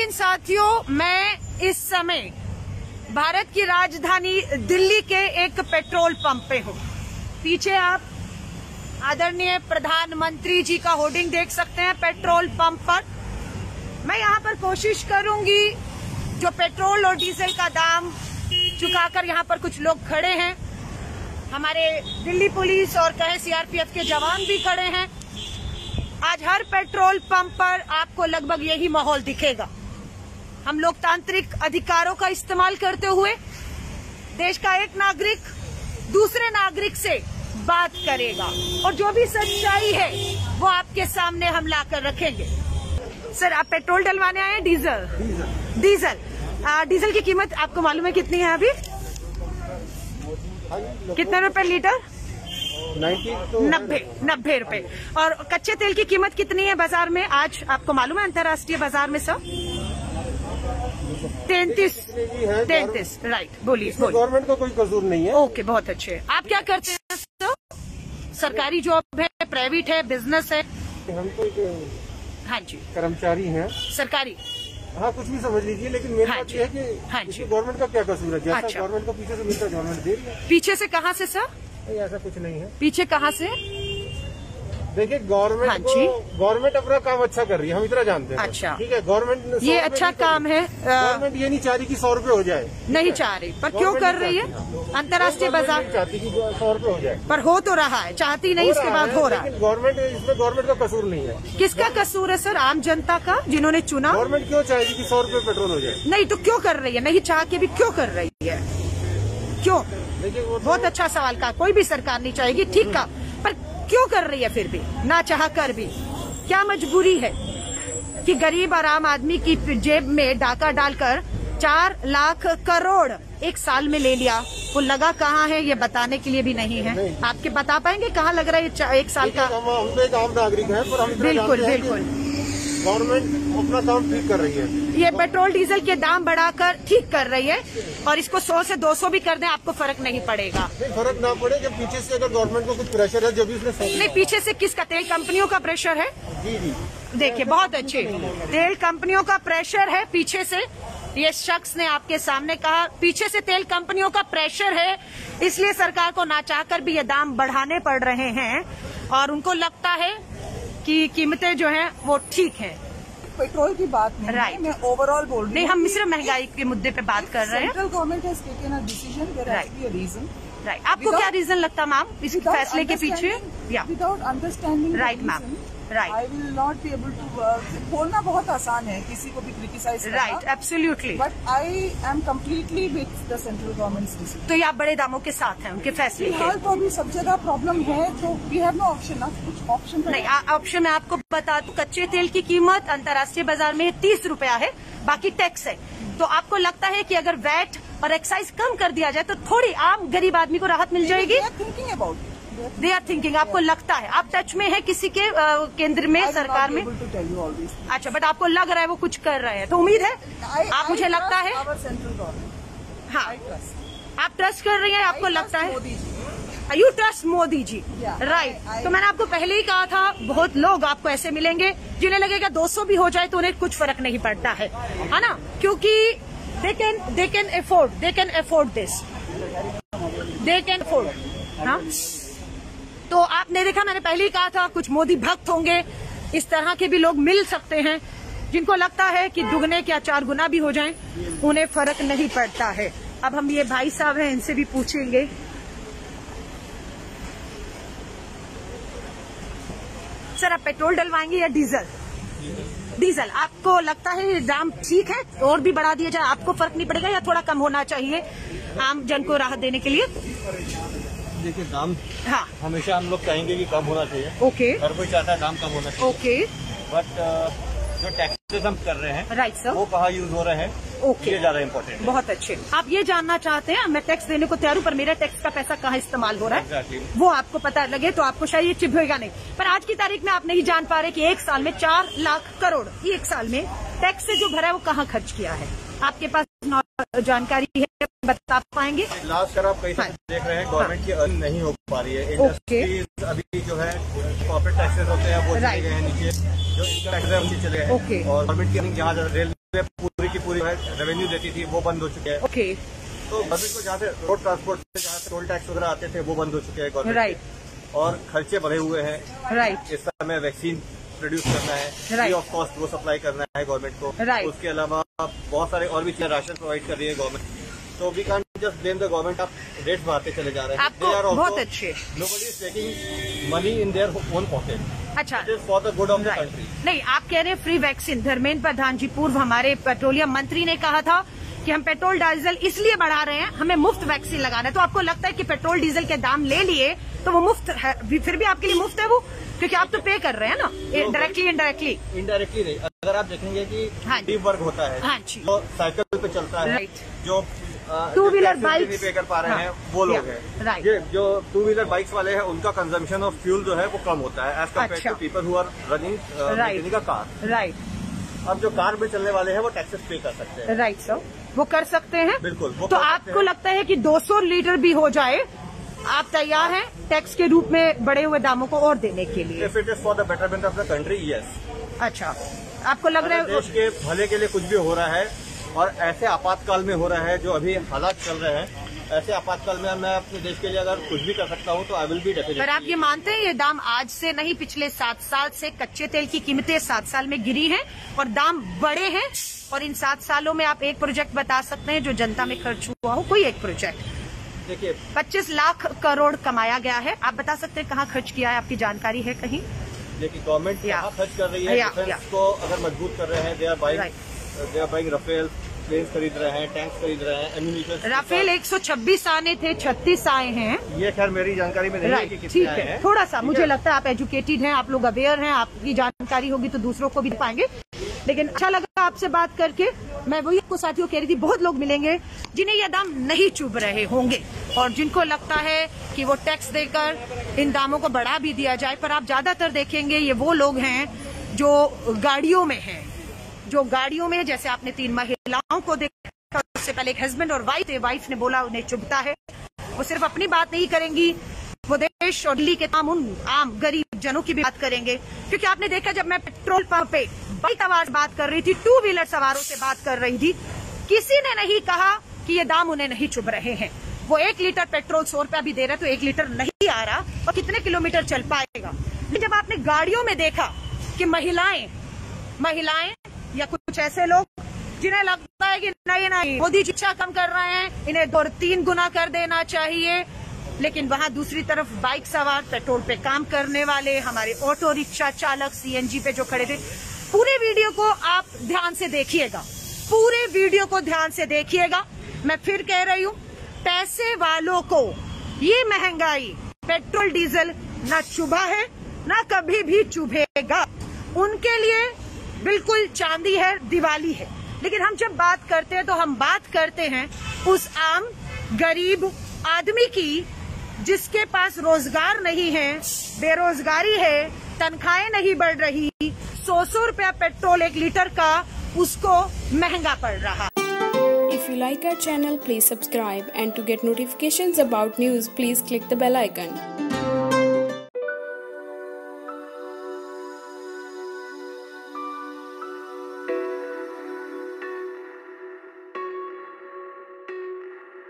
हिंद साथियों, मैं इस समय भारत की राजधानी दिल्ली के एक पेट्रोल पंप पे हूँ। पीछे आप आदरणीय प्रधानमंत्री जी का होर्डिंग देख सकते हैं पेट्रोल पंप पर। मैं यहाँ पर कोशिश करूँगी जो पेट्रोल और डीजल का दाम चुकाकर यहाँ पर कुछ लोग खड़े हैं। हमारे दिल्ली पुलिस और कहे सीआरपीएफ के जवान भी खड़े हैं। आज हर पेट्रोल पंप पर आपको लगभग यही माहौल दिखेगा। हम लोकतांत्रिक अधिकारों का इस्तेमाल करते हुए देश का एक नागरिक दूसरे नागरिक से बात करेगा। और जो भी सच्चाई है वो आपके सामने हम लाकर रखेंगे। सर आप पेट्रोल डलवाने आए हैं? डीजल? डीजल। आ, डीजल की कीमत आपको मालूम है कितनी है अभी? कितने रुपए लीटर? नब्बे नब्बे रुपए। और कच्चे तेल की कीमत कितनी है बाज़ार में? आज आपको मालूम है अंतर्राष्ट्रीय बाज़ार में सब? तैतीस तैतीस राइट बोलिए बोलिए। गवर्नमेंट का कोई कसूर नहीं है। ओके बहुत अच्छे। आप क्या करते हैं सर? सरकारी जॉब है प्राइवेट है बिज़नेस है? हम तो एक हाँ जी। कर्मचारी हैं। सरकारी। हाँ कुछ भी समझ लीजिए लेकिन मेरी हाँ है कि हाँ जी। गवर्नमेंट का क्या कसूर है? जैसा अच्छा। गवर्नमेंट को पीछे से मिलता है गवर्नमेंट दे रही है। पीछे से कहाँ से सर ऐसा कुछ नहीं है। पीछे कहाँ से? देखिए गवर्नमेंट हाँ गवर्नमेंट जी। गवर्नमेंट अपना काम अच्छा कर रही है हम इतना जानते हैं। अच्छा। ठीक है गवर्नमेंट ये अच्छा काम है गवर्नमेंट ये नहीं चाह रही कि सौ रुपए हो जाए। नहीं चाह रही पर क्यों कर रही है? अंतर्राष्ट्रीय बाज़ार। चाहती कि सौ रुपए हो जाए। पर हो तो रहा है चाहती नहीं इसके बाद हो रहा है। गवर्नमेंट इसमें गवर्नमेंट का कसूर नहीं है। किसका कसूर है सर? आम जनता का जिन्होंने चुना? गवर्नमेंट क्यों चाहेगी कि सौ रुपए पेट्रोल हो जाए? नहीं तो क्यों कर रही है? नहीं चाह के भी क्यों कर रही है? क्यों? देखिए तो- बहुत अच्छा सवाल का कोई भी सरकार नहीं चाहेगी ठीक का क्यों कर रही है फिर भी? ना चाह कर भी। क्या मजबूरी है कि गरीब और आम आदमी की जेब में डाका डालकर चार लाख करोड़ एक साल में ले लिया? वो लगा कहाँ है ये बताने के लिए भी नहीं है। नहीं। आपके बता पाएँगे कहाँ लग रहा है एक साल का? हम तो एक आम नागरिक है बिल्कुल बिल्कुल। गवर्नमेंट अपना काम ठीक कर रही है। ये पेट्रोल डीजल के दाम बढ़ाकर ठीक कर रही है और इसको 100 से 200 भी कर दें आपको फ़र्क नहीं पड़ेगा। नहीं फ़र्क ना पड़े जब पीछे से अगर गवर्नमेंट को कुछ प्रेशर है जब भी उसने नहीं पीछे से किसका? तेल कंपनियों का प्रेशर है? जी जी। देखिए बहुत अच्छे। तेल कंपनियों का प्रेशर है पीछे से। ये शख्स ने आपके सामने कहा पीछे से तेल कंपनियों का प्रेशर है इसलिए सरकार को ना चाहकर भी ये दाम बढ़ाने पड़ रहे हैं। और उनको लगता है कि कीमतें जो है वो ठीक है। पेट्रोल की बात नहीं Right. है मैं ओवरऑल बोल रही नहीं हम सिर्फ़ महँगाई के मुद्दे पे बात कर रहे हैं। Central government has taken a decision there has Right. Be a reason right आपको क्या रीजन लगता मैम इस फैसले के पीछे? या without understanding right ma'am right I will not be able to बोलना बहुत आसान है किसी को भी criticise right absolutely but I am completely with the central government तो ये आप बड़े दामों के साथ हैं उनके फैसले फ़िलहाल तो अभी सब जगह प्रॉब्लम है तो वी हैव नो ऑप्शन ना। कुछ ऑप्शन नहीं ऑप्शन मैं आपको बता दूँ कच्चे तेल की कीमत अंतर्राष्ट्रीय बाज़ार में तीस रुपया है बाकी टैक्स है। तो आपको लगता है कि अगर वैट और एक्साइज कम कर दिया जाए तो थोड़ी आम गरीब आदमी को राहत मिल जाएगी? Thinking about they are thinking आपको लगता है? आप टच में है किसी के केंद्र में सरकार में? अच्छा बट आपको लग रहा है वो कुछ कर रहे हैं। तो उम्मीद है? I, आप I मुझे लगता है? हाँ। आप ट्रस्ट कर रही हैं आपको लगता है? You trust Modi ji right तो मैंने आपको पहले ही कहा था बहुत लोग आपको ऐसे मिलेंगे जिन्हें लगेगा 200 भी हो जाए तो उन्हें कुछ फ़र्क नहीं पड़ता है। है ना? क्योंकि they can they can afford they can afford this they can afford हाँ? तो आपने देखा मैंने पहले ही कहा था कुछ मोदी भक्त होंगे इस तरह के भी लोग मिल सकते हैं जिनको लगता है कि दुगने क्या चार गुना भी हो जाएँ उन्हें फ़र्क नहीं पड़ता है। अब हम ये भाई साहब हैं इनसे भी पूछेंगे। सर आप पेट्रोल डलवाएँगे या डीजल? डीजल। आपको लगता है दाम ठीक है? और भी बढ़ा दिया जाए आपको फ़र्क नहीं पड़ेगा या थोड़ा कम होना चाहिए आम जन को राहत देने के लिए? देखिए दाम हाँ। हमेशा हम लोग कहेंगे कि कम होना चाहिए। ओके। हर कोई चाहता है दाम कम होना चाहिए। ओके। बट जो टैक्सेस हम कर रहे हैं। राइट सर वो कहाँ यूज़ हो रहे हैं ओके ये ज़्यादा इम्पोर्टेंट बहुत अच्छे। आप ये जानना चाहते हैं मैं टैक्स देने को तैयार हूँ पर मेरा टैक्स का पैसा कहाँ इस्तेमाल हो रहा है? Exactly. वो आपको पता लगे तो आपको शायद ये चिभेगा नहीं। पर आज की तारीख में आप नहीं जान पा रहे कि एक साल में चार लाख करोड़ एक साल में टैक्स से जो भरा है वो कहाँ खर्च किया है? आपके पास जानकारी है बता पाएँगे। लास्ट कर आप कई हाँ। देख रहे हैं गवर्नमेंट की अर्न नहीं हो पा रही है. इंडस्ट्रीज़ अभी जो है कॉर्पोरेट टैक्सेस होते हैं वो चले गए हैं नीचे। जो इनकम टैक्स है नीचे चले गए हैं। और गवर्नमेंट की अर्निंग जहाँ रेल वे पूरी की पूरी रेवेन्यू देती थी वो बंद हो चुके हैं। ओके। तो गवर्नमेंट को जहाँ से रोड ट्रांसपोर्ट से जहाँ से टोल टैक्स वगैरह आते थे वो बंद हो चुके हैं गवर्नमेंट राइट और खर्चे बढ़े हुए हैं। राइट इस समय वैक्सीन प्रोड्यूस करना है फ्री ऑफ़ कॉस्ट वो सप्लाई करना है गवर्नमेंट को। Right. उसके अलावा बहुत सारे और भी चीज़ें राशन प्रोवाइड कर रही है गवर्नमेंट तो we can't just blame the government आप रेट्स बढ़ाते चले जा रहे हैं। आपको बहुत अच्छे nobody is taking money in their own pocket अच्छा। For the good of the country नहीं आप कह रहे हैं फ्री वैक्सीन धर्मेंद्र प्रधान जी पूर्व हमारे पेट्रोलियम मंत्री ने कहा था कि हम पेट्रोल डीजल इसलिए बढ़ा रहे हैं हमें मुफ़्त वैक्सीन लगाना है। तो आपको लगता है कि पेट्रोल डीजल के दाम ले लिए तो वो मुफ़्त है फिर भी आपके लिए मुफ़्त है वो? क्योंकि आप तो पे कर रहे हैं ना? डायरेक्टली इनडायरेक्टली इनडायरेक्टली नहीं. अगर आप देखेंगे कि हाँ डीप वर्क होता है हाँ जी। जो साइकिल पे चलता है. जो टू व्हीलर बाइक पे कर पा रहे हाँ, हैं वो लोग हैं. ये जो टू व्हीलर बाइक्स वाले हैं उनका कंजम्पशन ऑफ़ फ्यूल जो है वो कम होता है as compare. To people who are running car right अब जो कार में चलने वाले हैं वो टैक्सेस पे कर सकते हैं. राइट सर वो कर सकते हैं? बिल्कुल, तो आपको। लगता है कि 200 लीटर भी हो जाए आप तैयार हैं टैक्स के रूप में बढ़े हुए दामों को और देने के लिए? If it is for the betterment of the country yes अच्छा। आपको लग रहा है देश के भले के लिए कुछ भी हो रहा है और ऐसे आपातकाल में हो रहा है जो अभी हालात चल रहे हैं ऐसे आपातकाल में मैं अपने देश के लिए अगर कुछ भी कर सकता हूँ तो आई विल बी पर आप ये मानते हैं ये दाम आज से नहीं पिछले सात साल से कच्चे तेल की कीमतें सात साल में गिरी हैं और दाम बढ़े हैं और इन सात सालों में आप एक प्रोजेक्ट बता सकते हैं जो जनता में खर्च हुआ हो कोई एक प्रोजेक्ट। देखिए 25 लाख करोड़ कमाया गया है। आप बता सकते हैं कहाँ खर्च किया है आपकी जानकारी है कहीं? देखिए गवर्नमेंट. कहाँ खर्च कर रही है डिफेंस को अगर मज़बूत कर रहे हैं they are buying they are buying Rafale planes खरीद रहे हैं टैंक्स खरीद रहे हैं एम्यूनिशन राफेल 126 आने थे 36 आए हैं। ये खैर मेरी जानकारी में नहीं है कि कितने आए है। थोड़ा सा मुझे लगता है आप एजुकेटेड हैं आप लोग अवेयर हैं आपकी जानकारी होगी तो दूसरों को भी पाएँगे। लेकिन अच्छा लगा आपसे बात करके। मैं वही आपको साथियों कह रही थी, बहुत लोग मिलेंगे जिन्हें ये दाम नहीं चुभ रहे होंगे और जिनको लगता है कि वो टैक्स देकर इन दामों को बढ़ा भी दिया जाए, पर आप ज़्यादातर देखेंगे ये वो लोग हैं जो गाड़ियों में हैं, जो गाड़ियों में, जैसे आपने तीन महिलाओं को देखा, उससे पहले एक हस्बैंड और वाइफ थे, वाइफ ने बोला उन्हें चुभता है। वो सिर्फ़ अपनी बात नहीं करेंगी वो देश और दिल्ली के तमाम उन आम गरीब जनों की भी बात करेंगे। क्योंकि आपने देखा जब मैं पेट्रोल पंप पे बाइक सवार बात कर रही थी टू व्हीलर सवारों से बात कर रही थी, किसी ने नहीं कहा कि ये दाम उन्हें नहीं चुभ रहे हैं। वो एक लीटर पेट्रोल सौ रुपया भी दे रहे तो एक लीटर नहीं आ रहा, और कितने किलोमीटर चल पाएगा? लेकिन जब आपने गाड़ियों में देखा कि महिलाएँ महिलाएँ या कुछ ऐसे लोग, जिन्हें लगता है कि नहीं नहीं, मोदी जी इच्छा कम कर रहे हैं, इन्हें दो तीन गुना कर देना चाहिए लेकिन वहाँ दूसरी तरफ़ बाइक सवार, पेट्रोल पे काम करने वाले, हमारे ऑटो रिक्शा चालक सीएनजी पे जो खड़े थे, पूरे वीडियो को आप ध्यान से देखिएगा। पूरे वीडियो को ध्यान से देखिएगा। मैं फिर कह रही हूँ, पैसे वालों को ये महँगाई, पेट्रोल, डीजल न चुभा है, न कभी भी चुभेगा। उनके लिए बिल्कुल चांदी है, दिवाली है। लेकिन हम जब बात करते हैं तो हम बात करते हैं उस आम, गरीब आदमी की जिसके पास रोज़गार नहीं है बेरोजगारी है तनख्वाहें नहीं बढ़ रही सौ सौ रुपया पेट्रोल एक लीटर का उसको महँगा पड़ रहा If you like our channel, please subscribe and to get notifications about news, please click the bell icon.